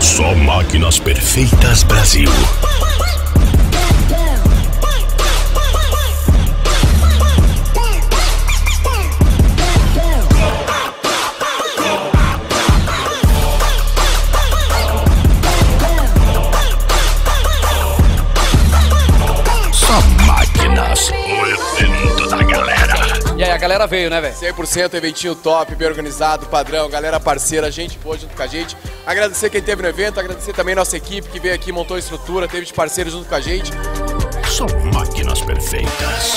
Só máquinas perfeitas Brasil. Só máquinas. A galera veio, né, velho? 100% eventinho top, bem organizado, padrão, galera parceira, gente boa junto com a gente. Agradecer quem teve no evento, agradecer também nossa equipe que veio aqui, montou a estrutura, teve de parceiro junto com a gente. Só máquinas perfeitas.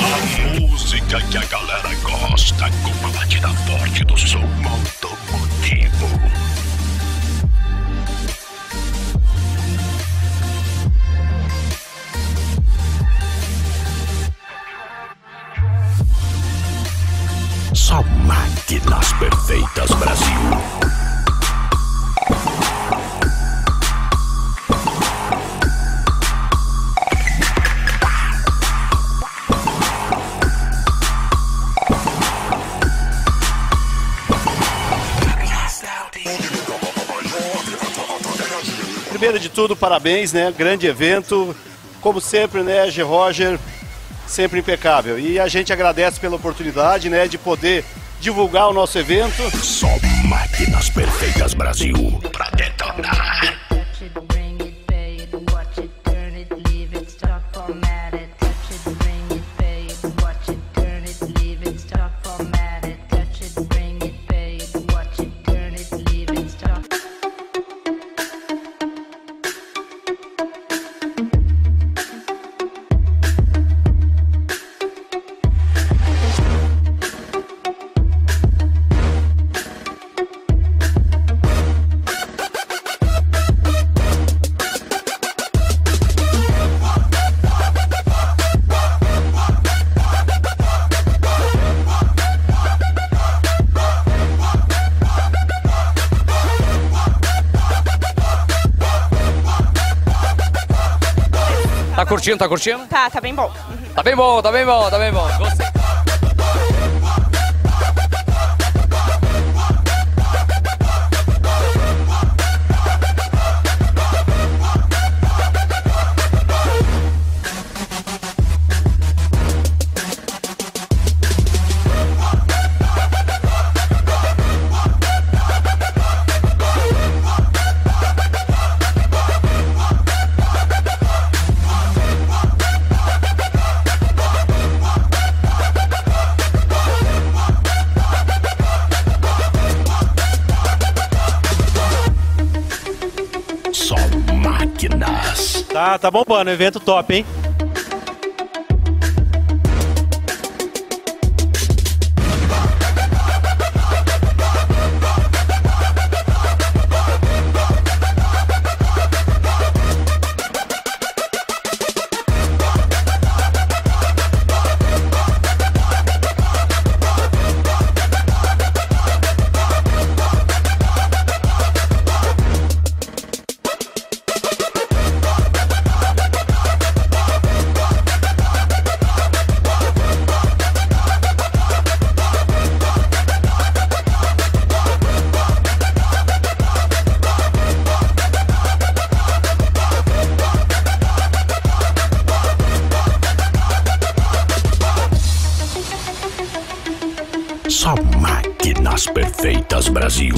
A música que Primeiro de tudo, parabéns, né? Grande evento. Como sempre, né, G. Roger, sempre impecável. E a gente agradece pela oportunidade, né, de poder divulgar o nosso evento. Só máquinas perfeitas Brasil pra detonar. Tá curtindo, tá curtindo? Tá, tá bem bom. Tá bem bom, tá bem bom, tá bem bom. Gostei. Tá, tá bombando, evento top, hein? Máquinas perfeitas Brasil.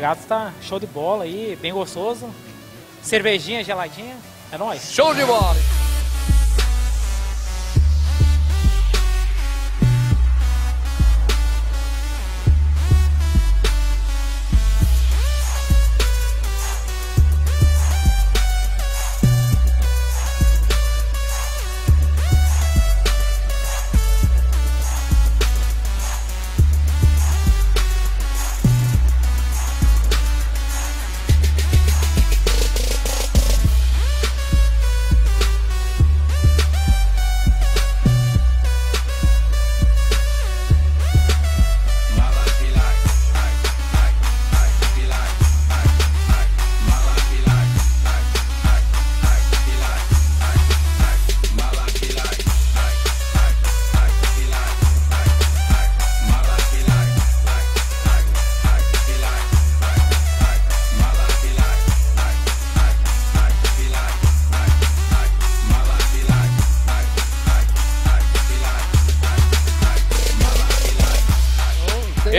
Os pegados tá show de bola aí, bem gostoso. Cervejinha geladinha, é nóis. Show de bola!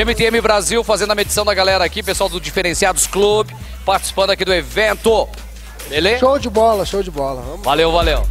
MTM Brasil fazendo a medição da galera aqui, pessoal do Diferenciados Clube, participando aqui do evento. Beleza? Show de bola, show de bola. Vamos. Valeu, valeu.